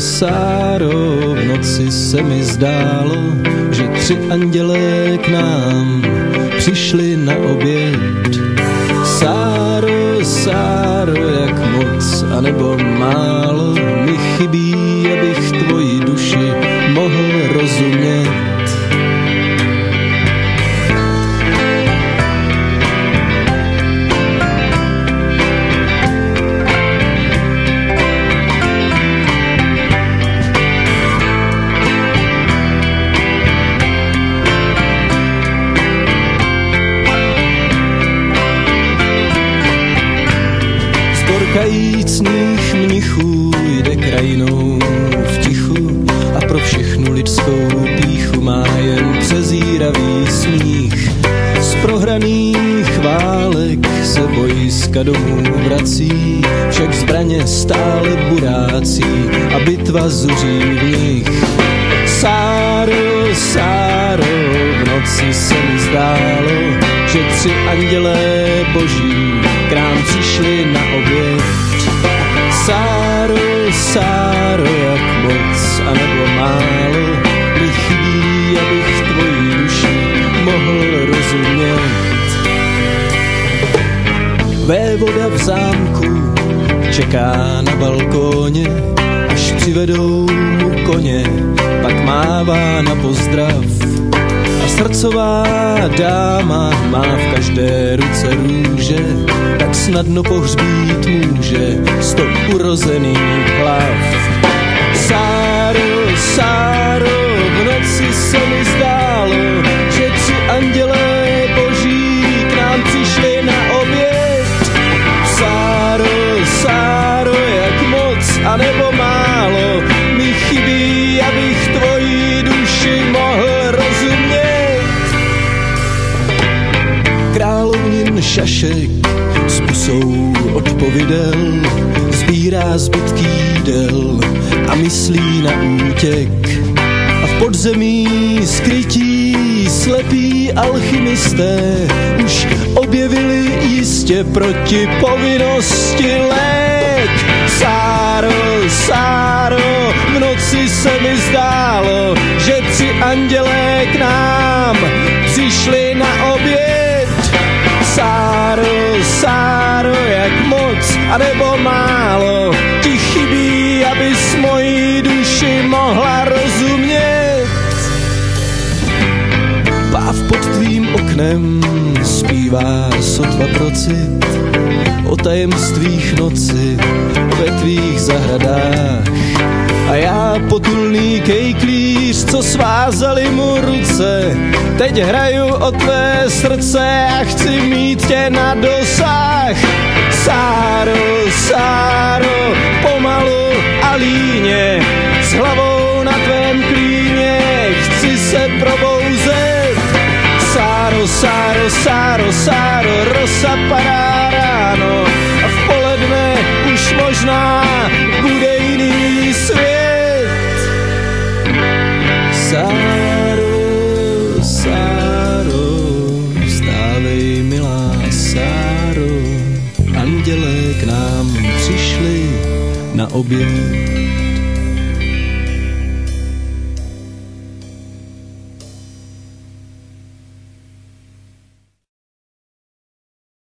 Sáro, v noci se mi zdálo, že tři andělé k nám přišli na oběd. Sáro, Sáro, jak moc, anebo málo mi chybí, abych tvoji duši mohl rozumět. Kajícných mnichů jde krajinou v tichu a pro všechnu lidskou píchu má jen přezíravý smích. Z prohraných válek se vojska domů vrací, však zbraně stále burácí a bitva zuří v nich. Sáro, Sáro, v noci se mi zdálo, že tři andělé boží k nám přišli na oběd. Sáro, Sáro, jak moc, anebo málo mi chybí, abych tvoji duši mohl rozumět. Vévoda v zámku čeká na balkóně, až přivedou mu koně, pak mává na pozdrav Srdcová dáma má v každé ruce růže, tak snadno pohřbít může sto urozených hlav. Sáro, Sáro, v noci se mi zdálo, že tři andělé boží k nám přišli na oběd. Sáro, Sáro, jak moc, anebo málo, šašek s pusou odpovědel, sbírá zbytky jídel a myslí na útěk. A v podzemí skrytí slepí alchymisté už objevili jistě proti povinnosti lék. Sáro, Sáro, v noci se mi zdálo, že tři andělé k nám anebo málo ti chybí, abys mojí duši mohla rozumět. Páv pod tvým oknem zpívá sotva procit o tajemstvích noci ve tvých zahradách a já potulný kejklíř, co svázali mu ruce, teď hraju o tvé srdce a chci mít tě na dosah. Líně, s hlavou na tvém klíně, chci se probouzet. Sáro, Sáro, Sáro, Sáro, rosa padá ráno a v poledne už možná bude jiný svět. Sáro, Sáro, vstávej milá Sáro, andělé k nám na oběd.